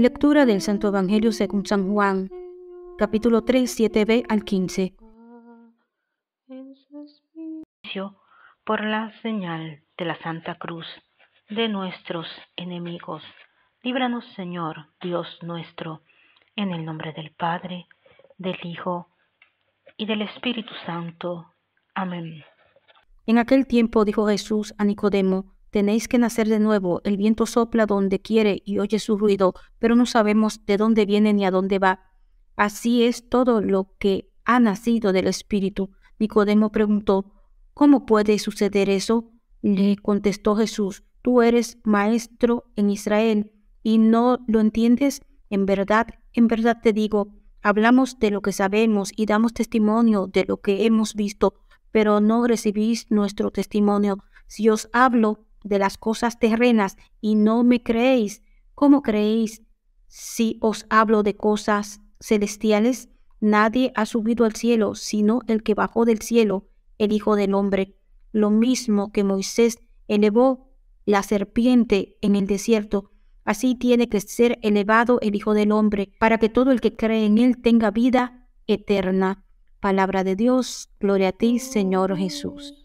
Lectura del Santo Evangelio según San Juan, capítulo 3, 7b al 15. Por la señal de la Santa Cruz de nuestros enemigos, líbranos Señor, Dios nuestro, en el nombre del Padre, del Hijo y del Espíritu Santo. Amén. En aquel tiempo dijo Jesús a Nicodemo, Tenéis que nacer de nuevo, el viento sopla donde quiere y oye su ruido, pero no sabemos de dónde viene ni a dónde va. Así es todo lo que ha nacido del Espíritu. Nicodemo preguntó, ¿Cómo puede suceder eso? Le contestó Jesús, Tú eres maestro en Israel y no lo entiendes. En verdad, en verdad te digo, hablamos de lo que sabemos y damos testimonio de lo que hemos visto, pero no recibís nuestro testimonio. Si os hablo de las cosas terrenas y no me creéis, ¿cómo creéis si os hablo de cosas celestiales? Nadie ha subido al cielo, sino el que bajó del cielo, el Hijo del Hombre. Lo mismo que Moisés elevó la serpiente en el desierto, así tiene que ser elevado el Hijo del Hombre, para que todo el que cree en él tenga vida eterna. Palabra de Dios, gloria a ti, Señor Jesús.